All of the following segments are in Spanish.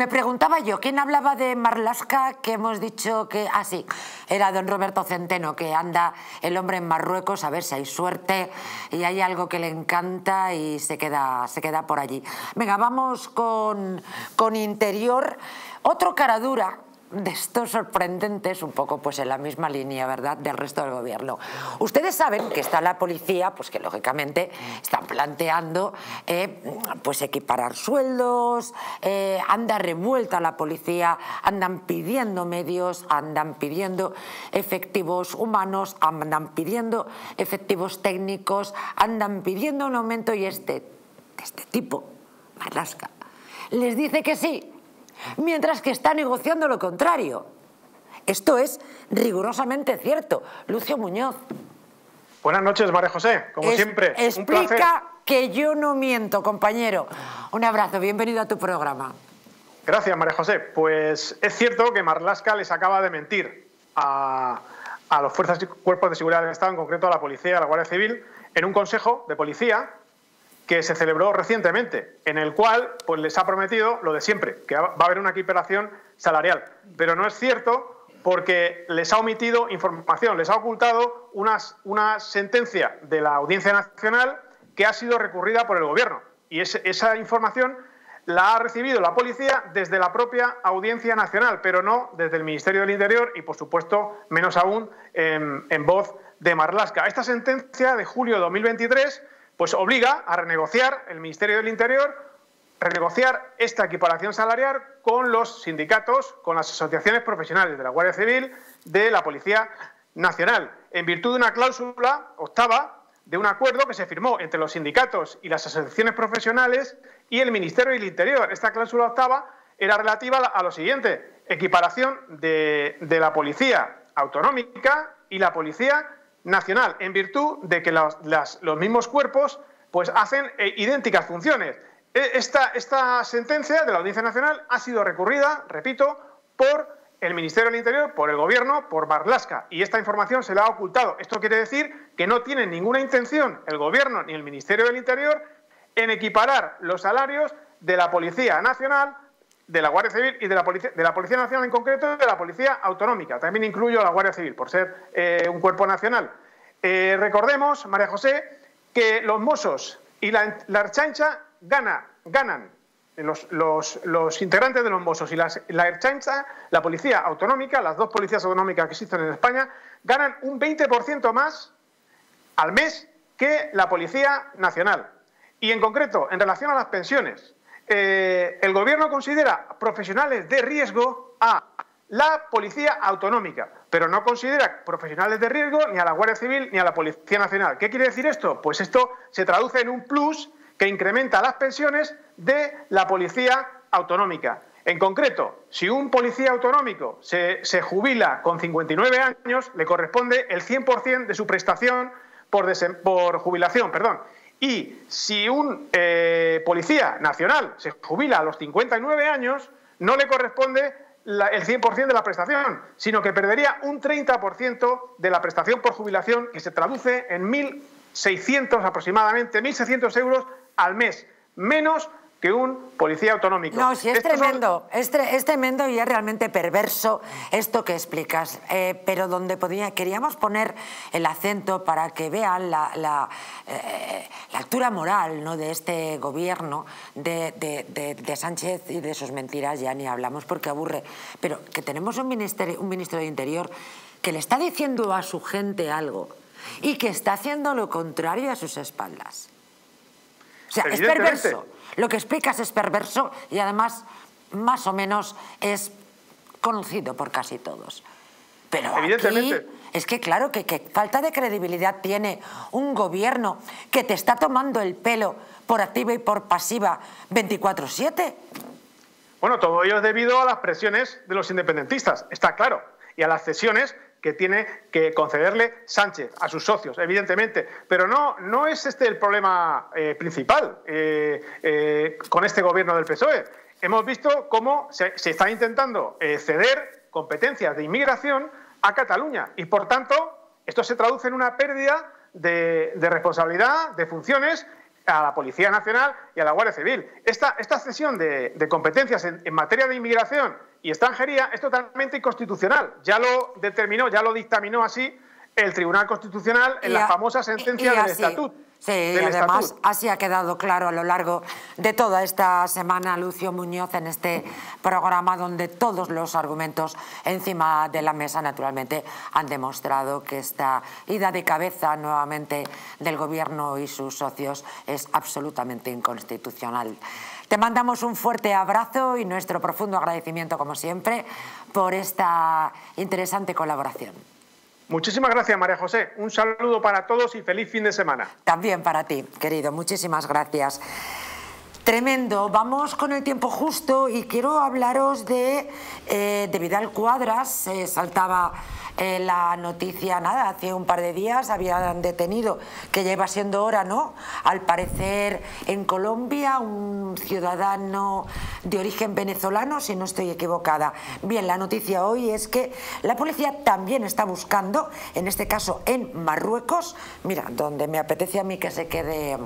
Me preguntaba yo, ¿quién hablaba de Marlasca que hemos dicho que... Ah, sí, era don Roberto Centeno, que anda el hombre en Marruecos a ver si hay suerte y hay algo que le encanta y se queda, se queda por allí. Venga, vamos con, con Interior. Otro cara dura de estos sorprendentes, un poco pues en la misma línea, ¿verdad?, del resto del gobierno. Ustedes saben que está la policía, pues que lógicamente están planteando eh, pues equiparar sueldos, eh, anda revuelta la policía, andan pidiendo medios, andan pidiendo efectivos humanos, andan pidiendo efectivos técnicos, andan pidiendo un aumento y este, este tipo, Marlasca, les dice que sí, mientras que está negociando lo contrario. Esto es rigurosamente cierto. Lucio Muñoz. Buenas noches, María José, como siempre. Explica que yo no miento, compañero. Un abrazo, bienvenido a tu programa. Gracias, María José. Pues es cierto que Marlasca les acaba de mentir a, a los fuerzas y cuerpos de seguridad del Estado, en concreto a la policía, a la Guardia Civil, en un consejo de policía que se celebró recientemente, en el cual pues, les ha prometido lo de siempre, que va a haber una equiparación salarial. Pero no es cierto porque les ha omitido información, les ha ocultado una sentencia de la Audiencia Nacional que ha sido recurrida por el Gobierno. Y esa información la ha recibido la policía desde la propia Audiencia Nacional, pero no desde el Ministerio del Interior y, por supuesto, menos aún en, en voz de Marlasca. Esta sentencia de julio de 2023 pues obliga a renegociar el Ministerio del Interior, renegociar esta equiparación salarial con los sindicatos, con las asociaciones profesionales de la Guardia Civil, de la Policía Nacional, en virtud de una cláusula octava de un acuerdo que se firmó entre los sindicatos y las asociaciones profesionales y el Ministerio del Interior. Esta cláusula octava era relativa a lo siguiente, equiparación de, de la Policía Autonómica y la Policía nacional, en virtud de que los, mismos cuerpos pues, hacen eh, idénticas funciones. E, esta, esta sentencia de la Audiencia Nacional ha sido recurrida, repito, por el Ministerio del Interior, por el Gobierno, por Barlasca, y esta información se la ha ocultado. Esto quiere decir que no tienen ninguna intención el Gobierno ni el Ministerio del Interior en equiparar los salarios de la Policía Nacional de la Guardia Civil y de la Policía, de la Policía Nacional en concreto y de la Policía Autonómica. También incluyo a la Guardia Civil, por ser eh, un cuerpo nacional. Eh, recordemos, María José, que los Mossos y la, la Archancha gana, ganan, los, los, integrantes de los Mossos y la Archancha, la Policía Autonómica, las dos policías autonómicas que existen en España, ganan un 20% más al mes que la Policía Nacional. Y en concreto, en relación a las pensiones, eh, el Gobierno considera profesionales de riesgo a la Policía Autonómica, pero no considera profesionales de riesgo ni a la Guardia Civil ni a la Policía Nacional. ¿Qué quiere decir esto? Pues esto se traduce en un plus que incrementa las pensiones de la Policía Autonómica. En concreto, si un policía autonómico se, jubila con 59 años, le corresponde el 100% de su prestación por, por jubilación. Perdón. Y si un eh, policía nacional se jubila a los 59 años, no le corresponde el 100% de la prestación, sino que perdería un 30% de la prestación por jubilación, que se traduce en 1.600 aproximadamente, 1.600 euros al mes, menos que un policía autonómico. No, sí, es tremendo, es, tremendo y es realmente perverso esto que explicas, eh, pero donde podía, queríamos poner el acento para que vean la, la, eh, altura moral ¿no? de este gobierno, de, de, Sánchez y de sus mentiras, ya ni hablamos porque aburre, pero que tenemos un, ministerio, un ministro de Interior que le está diciendo a su gente algo y que está haciendo lo contrario a sus espaldas. O sea, es perverso. Lo que explicas es perverso y además más o menos es conocido por casi todos. Pero aquí es que claro que, falta de credibilidad tiene un gobierno que te está tomando el pelo por activa y por pasiva 24/7. Bueno, todo ello es debido a las presiones de los independentistas, está claro, y a las cesiones que tiene que concederle Sánchez a sus socios, evidentemente. Pero no, no es este el problema eh, principal eh, eh, con este gobierno del PSOE. Hemos visto cómo se, está intentando ceder competencias de inmigración a Cataluña y, por tanto, esto se traduce en una pérdida de, responsabilidad, de funciones a la Policía Nacional y a la Guardia Civil. Esta, esta cesión de, competencias en, en materia de inmigración y extranjería es totalmente inconstitucional. Ya lo determinó, ya lo dictaminó así el Tribunal Constitucional en la famosa sentencia del Estatuto. Sí, además así ha quedado claro a lo largo de toda esta semana Lucio Muñoz en este programa donde todos los argumentos encima de la mesa naturalmente han demostrado que esta ida de cabeza nuevamente del gobierno y sus socios es absolutamente inconstitucional. Te mandamos un fuerte abrazo y nuestro profundo agradecimiento como siempre por esta interesante colaboración. Muchísimas gracias, María José. Un saludo para todos y feliz fin de semana. También para ti, querido. Muchísimas gracias. Tremendo. Vamos con el tiempo justo y quiero hablaros de, eh, de Vidal Cuadras. Se saltaba eh, la noticia, nada, hace un par de días habían detenido, que ya iba siendo hora, ¿no? Al parecer en Colombia, un ciudadano de origen venezolano, si no estoy equivocada. Bien, la noticia hoy es que la policía también está buscando, en este caso en Marruecos, mira, donde me apetece a mí que se quede...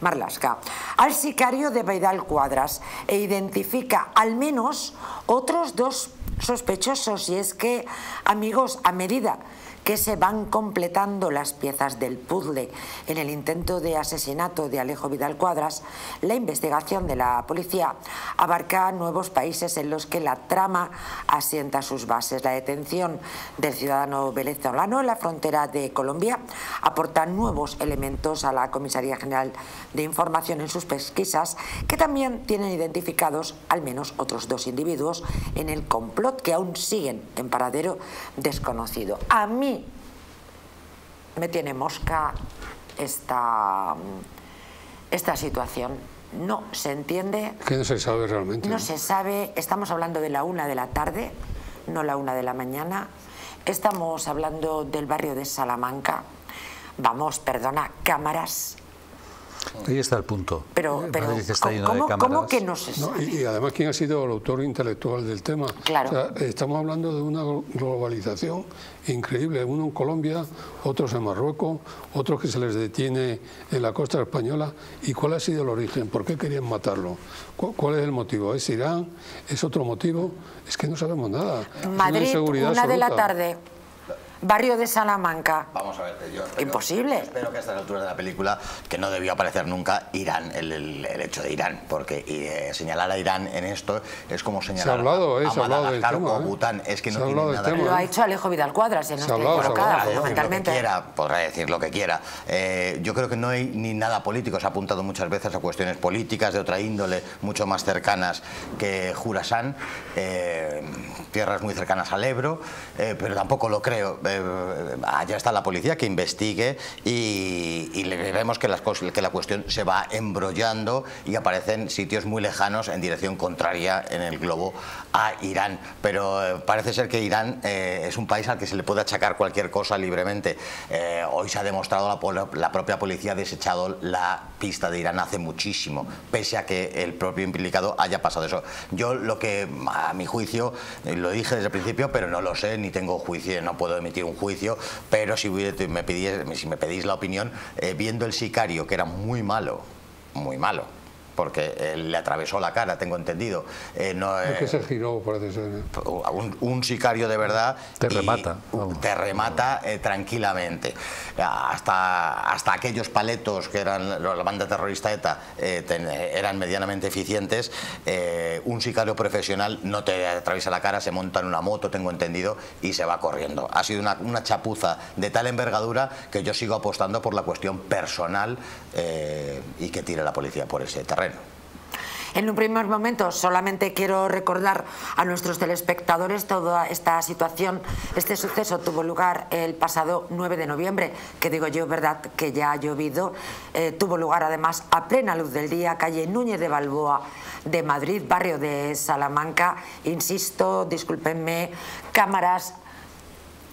Marlasca, al sicario de Baidal Cuadras e identifica al menos otros dos sospechosos y es que, amigos, a medida que se van completando las piezas del puzzle en el intento de asesinato de Alejo Vidal Cuadras, la investigación de la policía abarca nuevos países en los que la trama asienta sus bases. La detención del ciudadano venezolano en la frontera de Colombia aporta nuevos elementos a la Comisaría General de Información en sus pesquisas, que también tienen identificados al menos otros dos individuos en el complot que aún siguen en paradero desconocido. A mí me tiene mosca esta, esta situación. No se entiende. Que no se sabe realmente. No, se sabe. Estamos hablando de la una de la tarde, no la una de la mañana. Estamos hablando del barrio de Salamanca. Vamos, perdona, cámaras Ahí está el punto. Pero, pero ¿cómo, que no se sabe? y, además, ¿quién ha sido el autor intelectual del tema? Claro. estamos hablando de una globalización increíble. Uno en Colombia, otros en Marruecos, otros que se les detiene en la costa española. ¿Y cuál ha sido el origen? ¿Por qué querían matarlo? ¿Cuál es el motivo? ¿Es Irán? ¿Es otro motivo? Es que no sabemos nada. Madrid, una, de la tarde barrio de Salamanca. Vamos a ver, yo Imposible. Espero que a estas alturas de la película, que no debió aparecer nunca Irán, el, hecho de Irán, porque eh, señalar a Irán en esto es como señalar se ha hablado, a, eh, Madagascar o ¿eh? Bután, es que no tiene nada que Lo ha hecho Alejo Vidal Cuadras, si no estoy equivocada, fundamentalmente. Lo que quiera, podrá decir lo que quiera. Eh, yo creo que no hay ni nada político, se ha apuntado muchas veces a cuestiones políticas de otra índole, mucho más cercanas que Jurasán, tierras muy cercanas al Ebro, pero tampoco lo creo allá está la policía que investigue y, vemos que, las que la cuestión se va embrollando y aparecen sitios muy lejanos en dirección contraria en el globo a Irán. Pero eh, parece ser que Irán eh, es un país al que se le puede achacar cualquier cosa libremente. Eh, hoy se ha demostrado, la, la propia policía ha desechado la pista de Irán hace muchísimo, pese a que el propio implicado haya pasado eso. Yo lo que, a mi juicio, lo dije desde el principio, pero no lo sé, ni tengo juicio, no puedo emitir un juicio pero si me pedís, la opinión, eh, viendo el sicario, que era muy malo, muy malo, porque él le atravesó la cara, tengo entendido. Eh, no, que se giró, parece ser. ¿eh? Un, sicario de verdad. Te remata. Te remata eh, tranquilamente. Hasta, hasta aquellos paletos que eran la banda terrorista ETA eran medianamente eficientes. un sicario profesional no te atraviesa la cara, se monta en una moto, tengo entendido, y se va corriendo. Ha sido una, una chapuza de tal envergadura que yo sigo apostando por la cuestión personal y que tire la policía por ese terreno. En un primer momento solamente quiero recordar a nuestros telespectadores toda esta situación. Este suceso tuvo lugar el pasado 9 de noviembre, que digo yo, verdad, que ya ha llovido. Eh, tuvo lugar además a plena luz del día, calle Núñez de Balboa de Madrid, barrio de Salamanca. Insisto, discúlpenme, cámaras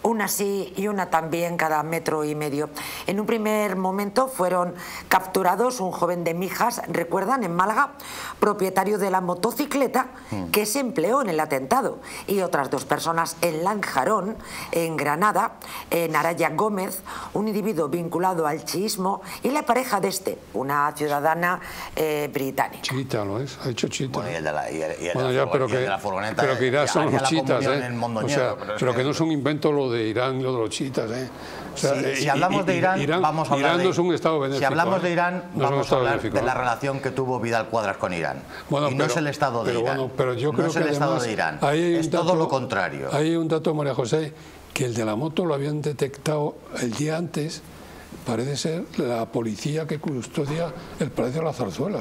una sí y una también cada metro y medio. En un primer momento fueron capturados un joven de Mijas, recuerdan, en Málaga, propietario de la motocicleta que se empleó en el atentado, y otras dos personas en Lanjarón, en Granada, en Araya Gómez, un individuo vinculado al chiismo, y la pareja de este, una ciudadana eh, británica. Chita, ¿lo es? Ha hecho chita. Bueno, y el de la, y el- y el Bueno, de ya, la pero furgoneta- y el que, de la furgoneta pero que irá de- son los chitas, ¿eh? O sea, pero pero que que- no es un invento lo de Irán y lo de los chitas, ¿eh? O sea, Si, eh, si hablamos de Irán, vamos a hablar Irán de, no es un estado benéfico. Si hablamos ¿eh? de Irán, No es vamos a hablar benéfico, de la relación que tuvo Vidal Cuadras con Irán. Bueno, y no pero- es el Estado de pero Irán. bueno, pero yo no creo es que el Estado además de Irán. es todo dato- lo contrario. Hay un dato, María José, que el de la moto lo habían detectado el día antes, parece ser la policía que custodia el Palacio de la Zarzuela.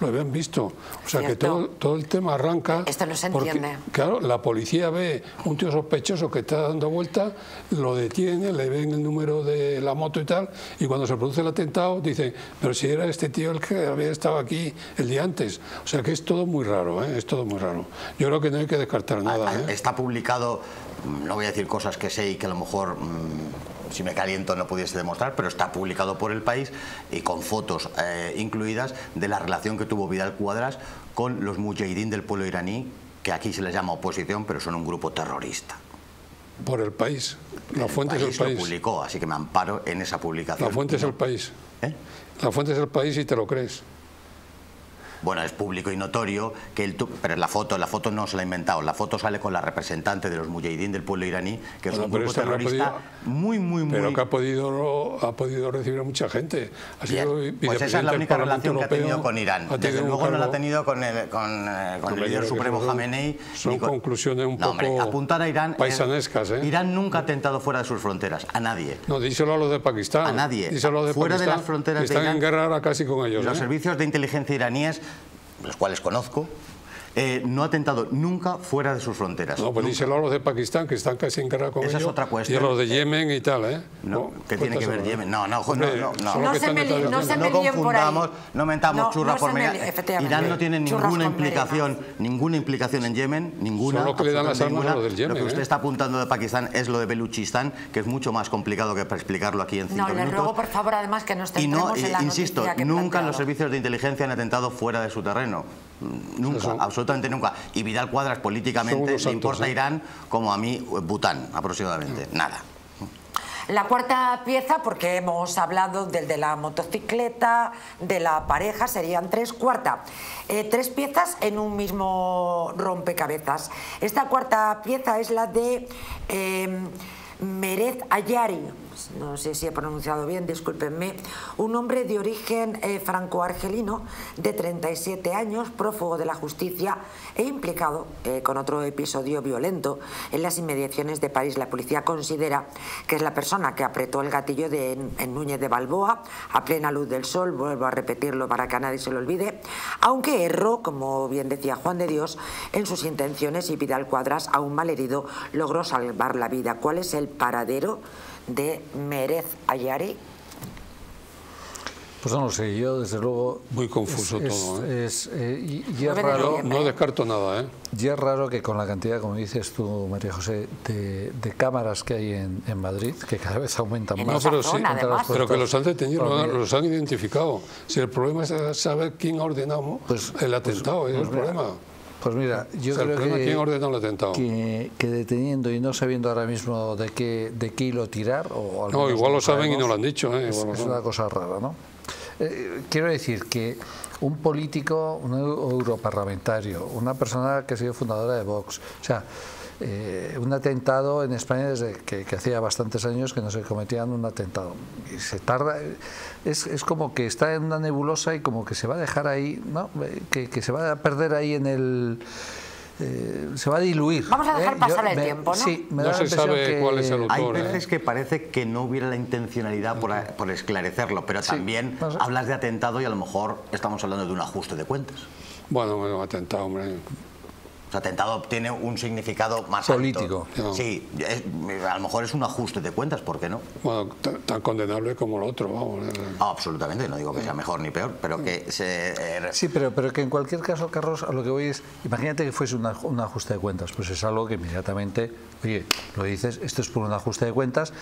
Lo habían visto. O sea que todo, todo el tema arranca. Esto no se porque, entiende. Claro, la policía ve un tío sospechoso que está dando vuelta, lo detiene, le ven el número de la moto y tal, y cuando se produce el atentado dicen, pero si era este tío el que había estado aquí el día antes. O sea que es todo muy raro, ¿eh? es todo muy raro. Yo creo que no hay que descartar nada. Ah, ¿eh? Está publicado, mm, no voy a decir cosas que sé y que a lo mejor mm, si me caliento no pudiese demostrar, pero está publicado por el país y con fotos eh, incluidas de la relación que tuvo Vidal Cuadras con los mujahidín del pueblo iraní, que aquí se les llama oposición, pero son un grupo terrorista. Por el país. La El fuente es el país lo país. publicó, así que me amparo en esa publicación. La fuente es el país. ¿Eh? La fuente es el país y te lo crees. Bueno, es público y notorio que el pero la foto, la foto no se la ha inventado, la foto sale con la representante de los mujahidín del pueblo iraní, que es un grupo ha terrorista podido- muy, muy, muy... Pero que ha podido, ha podido recibir a mucha gente. Ha sido Pues esa es la única relación que ha tenido con Irán. Desde luego no la ha tenido con el, con, eh, con el líder supremo Jamenei. son con- conclusiones un No, hombre, poco apuntar a Irán... es- paisanescas, ¿eh? Irán nunca ha atentado fuera de sus fronteras, a nadie. No, díselo a los de Pakistán. A nadie. Díselo a los de Fuera de las fronteras de están Irán, en guerra ahora casi con ellos. Los ¿eh? servicios de inteligencia iraníes, los cuales conozco, eh, no ha atentado nunca fuera de sus fronteras. No, pues díselo a los de Pakistán, que están casi en guerra con Esa es otra cuestión. Y a los de Yemen y tal, ¿eh? No, ¿qué tiene que ver ¿eh? Yemen? No, no, no, no, no. No se me no se me no confundamos, no mentamos No, churras no por. Irán no tiene ninguna implicación, ninguna implicación en Yemen, ninguna. Son los que le dan las armas a ninguna. los del Yemen, Lo que usted ¿eh? está apuntando de Pakistán es lo de Beluchistán, que es mucho más complicado que para explicarlo aquí en cinco No, le minutos. ruego por favor además que nos Y centremos no, en la insisto, nunca los servicios de inteligencia han atentado fuera de su terreno. Mm, Nunca, Son- absolutamente nunca. Y Vidal Cuadras políticamente le santos, importa ¿eh? Irán como a mí eh, Bután, aproximadamente. Nada. La cuarta pieza, porque hemos hablado del de la motocicleta, de la pareja, serían tres. Cuarta, eh, tres piezas en un mismo rompecabezas. Esta cuarta pieza es la de eh, Merez Ayari, no sé si he pronunciado bien, discúlpenme, un hombre de origen eh, franco-argelino de 37 años, prófugo de la justicia e implicado eh, con otro episodio violento en las inmediaciones de París. La policía considera que es la persona que apretó el gatillo de, en Núñez de Balboa a plena luz del sol, vuelvo a repetirlo para que a nadie se lo olvide, aunque erró, como bien decía Juan de Dios, en sus intenciones y Vidal Cuadras, aún malherido, logró salvar la vida. ¿Cuál es el paradero de Merez Ayari? Pues no lo sé, yo desde luego... Muy confuso es- todo, es- eh, y, y es raro. No descarto nada, ¿eh? y es raro que con la cantidad, como dices tú, María José, de, de cámaras que hay en, en Madrid, que cada vez aumentan En más. esa pero sí. Pero que los han detenido, Pues los, han identificado. Si el problema es saber quién ha ordenado Pues- el atentado, ese es el mira, problema. Pues mira, yo O sea, el creo que, es quién ordenó el atentado. que, que deteniendo y no sabiendo ahora mismo de qué, de qué hilo tirar, o No, igual no lo saben y no lo han dicho, ¿eh? Es, una cosa rara, ¿no? Eh, quiero decir que un político, un eu- europarlamentario, una persona que ha sido fundadora de Vox, o sea, eh, un atentado en España desde que, que hacía bastantes años que no se cometían un atentado. Y se tarda, es, es como que está en una nebulosa y como que se va a dejar ahí, ¿no? Eh, que, que se va a perder ahí en el... eh, se va a diluir. Vamos a dejar ¿eh? pasar el me- tiempo, ¿no? Sí, me No da la se sabe que- cuál es el Hay autor, ¿eh? veces que parece que no hubiera la intencionalidad por, por esclarecerlo, pero también no sé. hablas de atentado y a lo mejor estamos hablando de un ajuste de cuentas. Bueno, bueno, atentado, hombre. Sea, atentado tiene un significado más Político. alto. No. Sí, es- a lo mejor es un ajuste de cuentas, ¿por qué no? Bueno, tan, tan condenable como lo otro, vamos. eh. Ah, absolutamente, no digo que sea mejor ni peor, pero que se... eh, Sí, pero, pero que en cualquier caso, Carlos, a lo que voy es, imagínate que fuese una- un ajuste de cuentas, pues es algo que inmediatamente, oye, lo dices, esto es por un ajuste de cuentas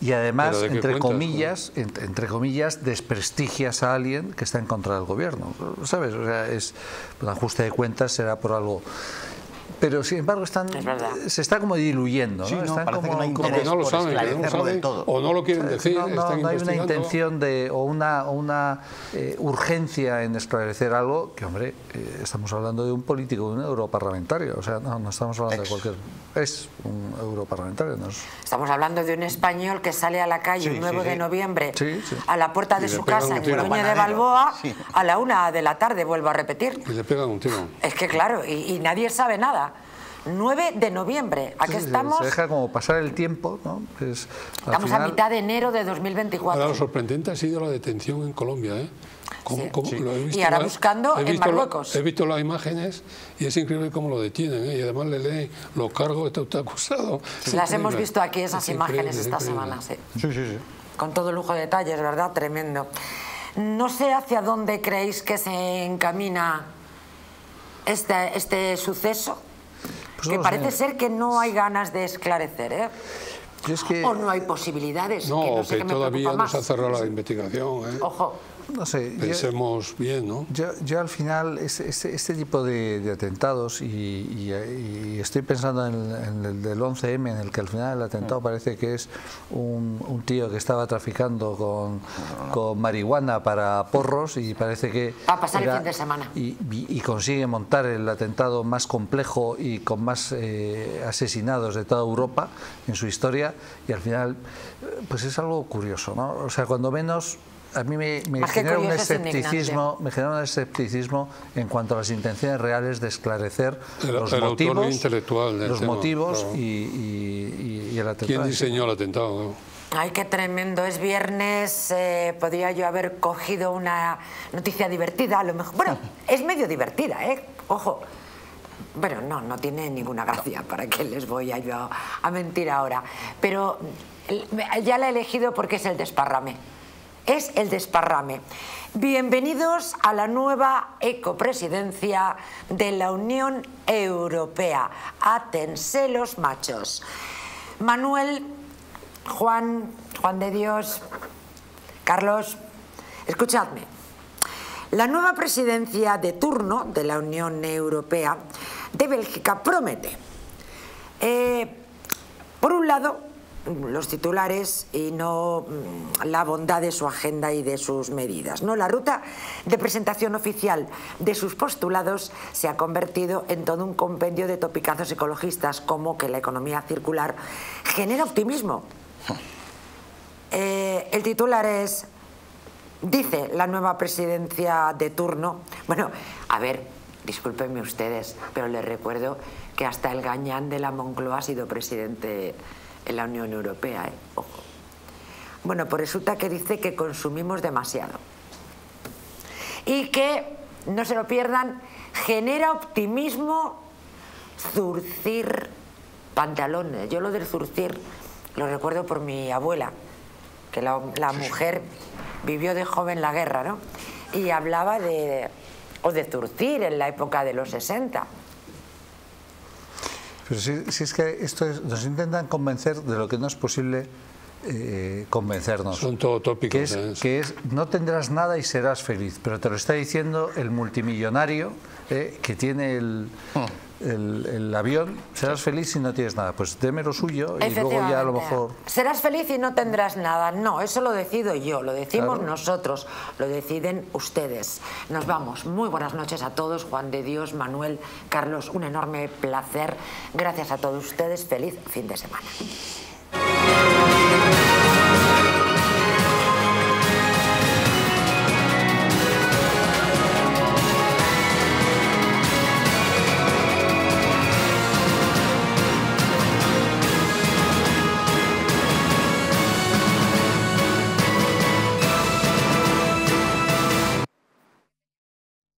y además, ¿Pero de qué entre cuentas, comillas, en- entre comillas, desprestigias a alguien que está en contra del gobierno, ¿sabes? O sea, es un ajuste de cuentas será por algo... Pero sin embargo están, Es se está como diluyendo, ¿no? Sí, no, Están parece que como- no hay como- Porque no lo saben, que no saben, o no lo quieren decir, no, no, están no hay una intención de, o una, o una eh, urgencia en esclarecer algo que, hombre, eh, estamos hablando de un político, de un europarlamentario, o sea, no, no estamos hablando Ex. de cualquier... Es un europarlamentario, no es- Estamos hablando de un español que sale a la calle Sí, el 9 sí, de sí. noviembre Sí, sí. a la puerta de su casa en. Núñez de. Balboa Sí. a la una de la tarde, vuelvo a repetir. Y le pegan un tiro. Es que claro, y, y nadie sabe nada. 9 de noviembre, aquí Sí, estamos, Se deja como pasar el tiempo, estamos a mitad de enero de Ahora, 2024. lo sorprendente ha sido la detención en Colombia, ¿eh? Cómo- Sí. cómo- lo he visto Y ahora buscando he en visto Marruecos. he visto las imágenes y es increíble cómo lo detienen, ¿eh? Y además le leen los cargos, está usted acusado. Las hemos visto aquí esas Es imágenes es esta semana, sí. Sí, sí, sí. Con todo lujo de detalles, ¿verdad? Tremendo. No sé hacia dónde creéis que se encamina este, este suceso, que parece sé. ser que no hay ganas de esclarecer, ¿eh? Yo es que, O no hay posibilidades, No, que no sé que todavía no se ha cerrado la investigación, ¿eh? Ojo, no sé, yo- Pensemos bien, ¿no? Yo, yo al final, este, este- este tipo de, de atentados, y, y- y estoy pensando en, en el del 11M, en el que al final el atentado parece que es un, un tío que estaba traficando con, con marihuana para porros y parece que... Va a pasar el fin de semana. Y, y- y consigue montar el atentado más complejo y con más eh, asesinados de toda Europa en su historia y al final, pues es algo curioso, ¿no? O sea, cuando menos... A mí me, me genera un es escepticismo me genera un escepticismo en cuanto a las intenciones reales de esclarecer El- los el autor motivos, intelectual los tema, motivos claro. y, y- y- y el atentado. ¿Quién diseñó el atentado? ay, qué tremendo. Es viernes, eh, podría yo haber cogido una noticia divertida, a lo mejor. Bueno, es medio divertida, ¿eh? Ojo. Bueno, no, no tiene ninguna gracia, ¿para qué les voy a yo a, mentir ahora? Pero ya la he elegido porque es el desparrame. Es el desparrame. Bienvenidos a la nueva ecopresidencia de la Unión Europea. Átense los machos. Manuel, Juan, Juan de Dios, Carlos, escuchadme. La nueva presidencia de turno de la Unión Europea de Bélgica promete, eh, por un lado, los titulares y no mm, la bondad de su agenda y de sus medidas. ¿no? La ruta de presentación oficial de sus postulados se ha convertido en todo un compendio de topicazos ecologistas como que la economía circular genera optimismo. Eh, el titular es Dice la nueva presidencia de turno. Bueno, a ver, discúlpenme ustedes, pero les recuerdo que hasta el gañán de la Moncloa ha sido presidente en la Unión Europea, ¿eh? Ojo. Bueno, pues resulta que dice que consumimos demasiado. Y que, no se lo pierdan, genera optimismo zurcir pantalones. Yo lo del zurcir lo recuerdo por mi abuela, que la, la mujer vivió de joven la guerra, ¿no? Y hablaba de, o de zurcir en la época de los 60. Pero si, si es que esto es- nos intentan convencer de lo que no es posible eh, convencernos. Son todo tópicos. que es, ¿eh? que es no tendrás nada y serás feliz, pero te lo está diciendo el multimillonario eh, que tiene el, el, el avión, serás feliz si no tienes nada. Pues deme lo suyo y luego ya a lo mejor... Serás feliz y no tendrás nada. No, eso lo decido yo, lo decimos Claro. nosotros, lo deciden ustedes. Nos vamos. Muy buenas noches a todos. Juan de Dios, Manuel, Carlos, un enorme placer. Gracias a todos ustedes. Feliz fin de semana.